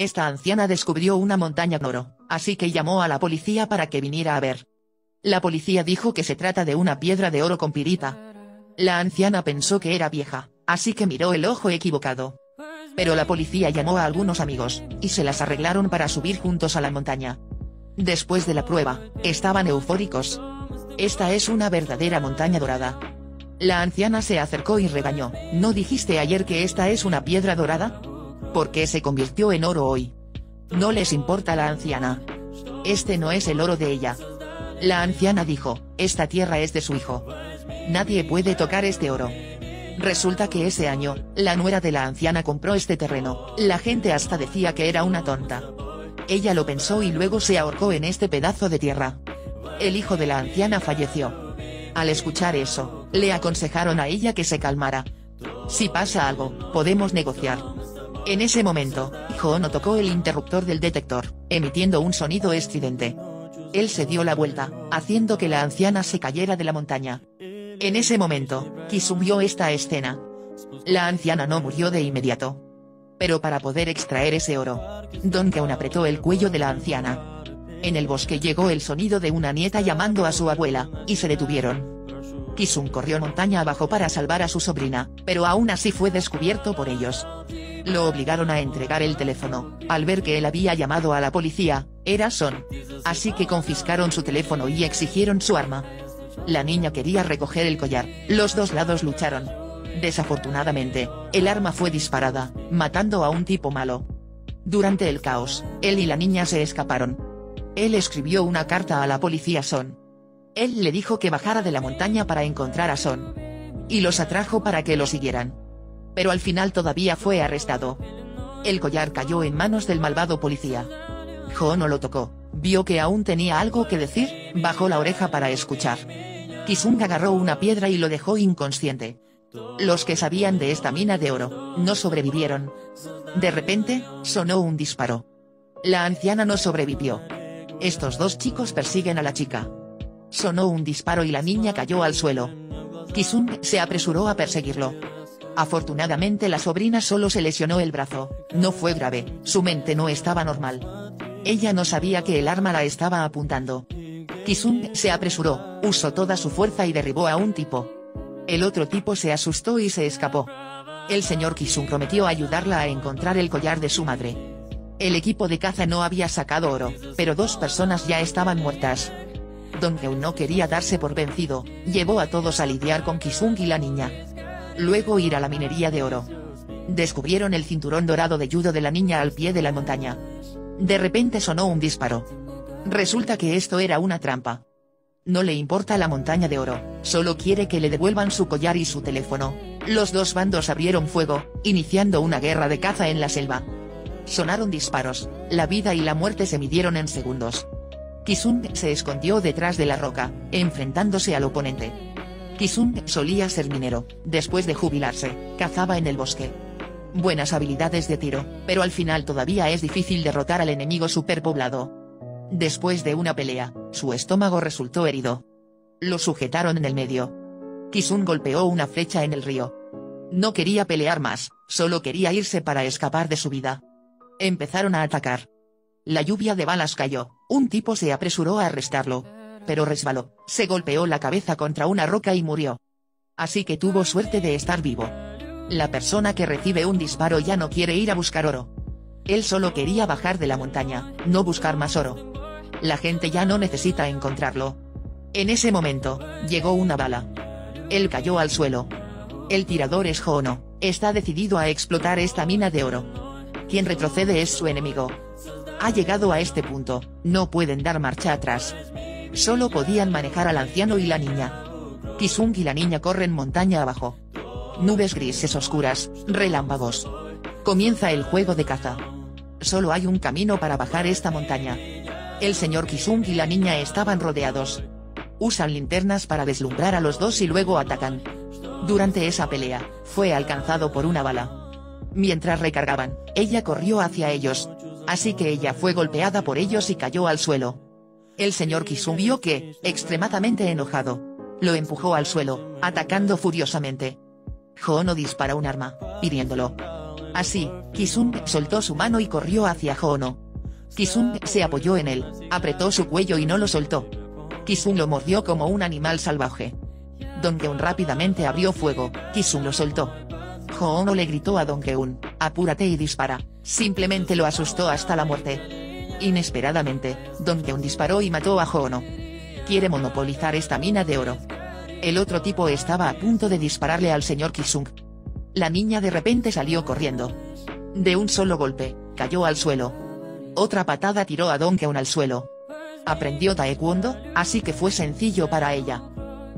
Esta anciana descubrió una montaña de oro, así que llamó a la policía para que viniera a ver. La policía dijo que se trata de una piedra de oro con pirita. La anciana pensó que era vieja, así que miró el ojo equivocado. Pero la policía llamó a algunos amigos, y se las arreglaron para subir juntos a la montaña. Después de la prueba, estaban eufóricos. Esta es una verdadera montaña dorada. La anciana se acercó y regañó, ¿no dijiste ayer que esta es una piedra dorada? ¿Por qué se convirtió en oro hoy? No les importa la anciana. Este no es el oro de ella. La anciana dijo, esta tierra es de su hijo. Nadie puede tocar este oro. Resulta que ese año, la nuera de la anciana compró este terreno, la gente hasta decía que era una tonta. Ella lo pensó y luego se ahorcó en este pedazo de tierra. El hijo de la anciana falleció. Al escuchar eso, le aconsejaron a ella que se calmara. Si pasa algo, podemos negociar. En ese momento, Jono tocó el interruptor del detector, emitiendo un sonido estridente. Él se dio la vuelta, haciendo que la anciana se cayera de la montaña. En ese momento, Kisum vio esta escena. La anciana no murió de inmediato. Pero para poder extraer ese oro, Don Keun apretó el cuello de la anciana. En el bosque llegó el sonido de una nieta llamando a su abuela, y se detuvieron. Kisum corrió montaña abajo para salvar a su sobrina, pero aún así fue descubierto por ellos. Lo obligaron a entregar el teléfono, al ver que él había llamado a la policía, era Son. Así que confiscaron su teléfono y exigieron su arma. La niña quería recoger el collar, los dos lados lucharon. Desafortunadamente, el arma fue disparada, matando a un tipo malo. Durante el caos, él y la niña se escaparon. Él escribió una carta a la policía Son. Él le dijo que bajara de la montaña para encontrar a Son. Y los atrajo para que lo siguieran. Pero al final todavía fue arrestado. El collar cayó en manos del malvado policía. Jo no lo tocó, vio que aún tenía algo que decir, bajó la oreja para escuchar. Kisung agarró una piedra y lo dejó inconsciente. Los que sabían de esta mina de oro, no sobrevivieron. De repente, sonó un disparo. La anciana no sobrevivió. Estos dos chicos persiguen a la chica. Sonó un disparo y la niña cayó al suelo. Kisung se apresuró a perseguirlo. Afortunadamente la sobrina solo se lesionó el brazo, no fue grave, su mente no estaba normal. Ella no sabía que el arma la estaba apuntando. Kisung se apresuró, usó toda su fuerza y derribó a un tipo. El otro tipo se asustó y se escapó. El señor Kisung prometió ayudarla a encontrar el collar de su madre. El equipo de caza no había sacado oro, pero dos personas ya estaban muertas. Don Keun no quería darse por vencido, llevó a todos a lidiar con Kisung y la niña. Luego ir a la minería de oro. Descubrieron el cinturón dorado de judo de la niña al pie de la montaña. De repente sonó un disparo. Resulta que esto era una trampa. No le importa la montaña de oro, solo quiere que le devuelvan su collar y su teléfono. Los dos bandos abrieron fuego, iniciando una guerra de caza en la selva. Sonaron disparos, la vida y la muerte se midieron en segundos. Kisung se escondió detrás de la roca, enfrentándose al oponente. Kisung solía ser minero, después de jubilarse, cazaba en el bosque. Buenas habilidades de tiro, pero al final todavía es difícil derrotar al enemigo superpoblado. Después de una pelea, su estómago resultó herido. Lo sujetaron en el medio. Kisung golpeó una flecha en el río. No quería pelear más, solo quería irse para escapar de su vida. Empezaron a atacar. La lluvia de balas cayó, un tipo se apresuró a arrestarlo. Pero resbaló, se golpeó la cabeza contra una roca y murió. Así que tuvo suerte de estar vivo. La persona que recibe un disparo ya no quiere ir a buscar oro. Él solo quería bajar de la montaña, no buscar más oro. La gente ya no necesita encontrarlo. En ese momento, llegó una bala. Él cayó al suelo. El tirador es Hono, está decidido a explotar esta mina de oro. Quien retrocede es su enemigo. Ha llegado a este punto, no pueden dar marcha atrás. Solo podían manejar al anciano y la niña. Kisung y la niña corren montaña abajo. Nubes grises oscuras, relámpagos. Comienza el juego de caza. Solo hay un camino para bajar esta montaña. El señor Kisung y la niña estaban rodeados. Usan linternas para deslumbrar a los dos y luego atacan. Durante esa pelea, fue alcanzado por una bala. Mientras recargaban, ella corrió hacia ellos. Así que ella fue golpeada por ellos y cayó al suelo. El señor Kisung vio que, extremadamente enojado, lo empujó al suelo, atacando furiosamente. Hono disparó un arma, pidiéndolo. Así, Kisung soltó su mano y corrió hacia Hono. Kisung se apoyó en él, apretó su cuello y no lo soltó. Kisung lo mordió como un animal salvaje. Donggeun rápidamente abrió fuego, Kisung lo soltó. Hoono le gritó a Donggeun, apúrate y dispara, simplemente lo asustó hasta la muerte. Inesperadamente, Donggeun disparó y mató a Hoono. Quiere monopolizar esta mina de oro. El otro tipo estaba a punto de dispararle al señor Kisung. La niña de repente salió corriendo. De un solo golpe, cayó al suelo. Otra patada tiró a Dongkeun al suelo. Aprendió taekwondo, así que fue sencillo para ella.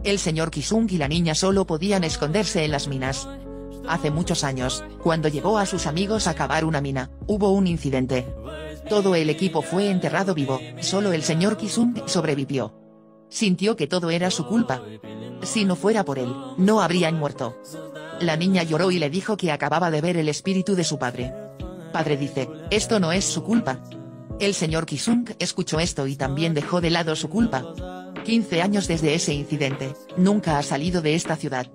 El señor Kisung y la niña solo podían esconderse en las minas. Hace muchos años, cuando llevó a sus amigos a cavar una mina, hubo un incidente. Todo el equipo fue enterrado vivo, solo el señor Kisung sobrevivió. Sintió que todo era su culpa. Si no fuera por él, no habrían muerto. La niña lloró y le dijo que acababa de ver el espíritu de su padre. Padre dice, esto no es su culpa. El señor Kisung escuchó esto y también dejó de lado su culpa. 15 años desde ese incidente, nunca ha salido de esta ciudad.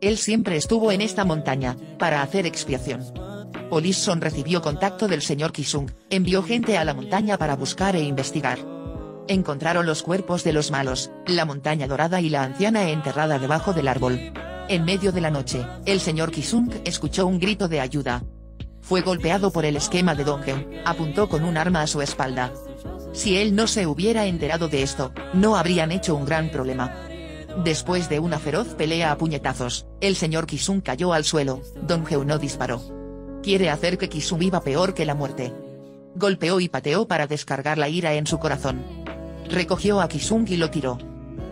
Él siempre estuvo en esta montaña, para hacer expiación. Polison recibió contacto del señor Kisung, envió gente a la montaña para buscar e investigar. Encontraron los cuerpos de los malos, la montaña dorada y la anciana enterrada debajo del árbol. En medio de la noche, el señor Kisung escuchó un grito de ayuda. Fue golpeado por el esquema de Dongheon, apuntó con un arma a su espalda. Si él no se hubiera enterado de esto, no habrían hecho un gran problema. Después de una feroz pelea a puñetazos, el señor Kisung cayó al suelo, Dongheon no disparó. Quiere hacer que Kisung viva peor que la muerte. Golpeó y pateó para descargar la ira en su corazón. Recogió a Kisung y lo tiró.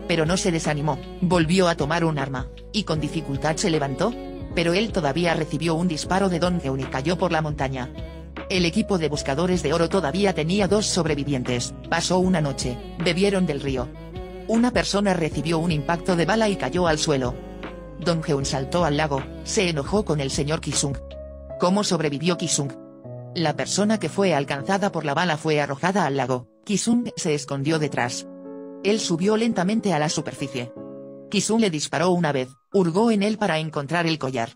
Pero no se desanimó, volvió a tomar un arma, y con dificultad se levantó, pero él todavía recibió un disparo de Dongheun y cayó por la montaña. El equipo de buscadores de oro todavía tenía dos sobrevivientes, pasó una noche, bebieron del río. Una persona recibió un impacto de bala y cayó al suelo. Dongheun saltó al lago, se enojó con el señor Kisung. ¿Cómo sobrevivió Kisung? La persona que fue alcanzada por la bala fue arrojada al lago, Kisung se escondió detrás. Él subió lentamente a la superficie. Kisung le disparó una vez, hurgó en él para encontrar el collar.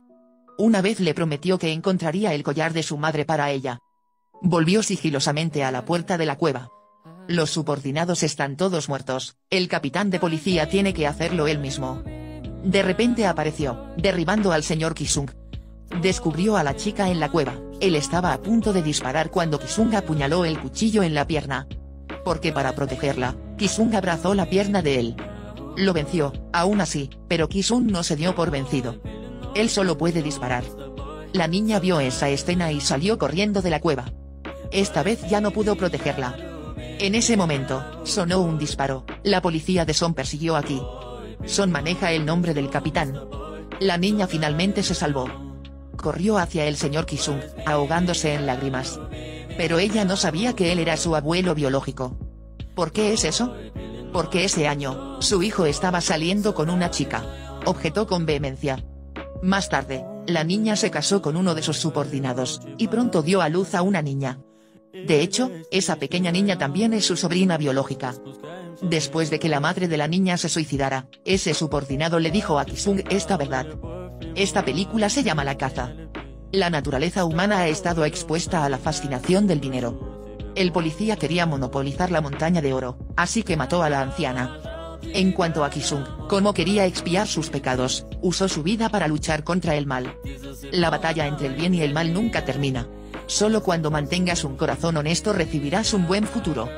Una vez le prometió que encontraría el collar de su madre para ella. Volvió sigilosamente a la puerta de la cueva. Los subordinados están todos muertos, el capitán de policía tiene que hacerlo él mismo. De repente apareció, derribando al señor Kisung. Descubrió a la chica en la cueva, él estaba a punto de disparar cuando Kisung apuñaló el cuchillo en la pierna. Porque para protegerla, Kisung abrazó la pierna de él. Lo venció, aún así, pero Kisung no se dio por vencido. Él solo puede disparar. La niña vio esa escena y salió corriendo de la cueva. Esta vez ya no pudo protegerla. En ese momento, sonó un disparo, la policía de Son persiguió aquí. Son maneja el nombre del capitán. La niña finalmente se salvó. Corrió hacia el señor Kisung, ahogándose en lágrimas. Pero ella no sabía que él era su abuelo biológico. ¿Por qué es eso? Porque ese año, su hijo estaba saliendo con una chica. Objetó con vehemencia. Más tarde, la niña se casó con uno de sus subordinados, y pronto dio a luz a una niña. De hecho, esa pequeña niña también es su sobrina biológica. Después de que la madre de la niña se suicidara, ese subordinado le dijo a Kisung esta verdad. Esta película se llama La caza. La naturaleza humana ha estado expuesta a la fascinación del dinero. El policía quería monopolizar la montaña de oro, así que mató a la anciana. En cuanto a Kisung, como quería expiar sus pecados, usó su vida para luchar contra el mal. La batalla entre el bien y el mal nunca termina. Solo cuando mantengas un corazón honesto recibirás un buen futuro.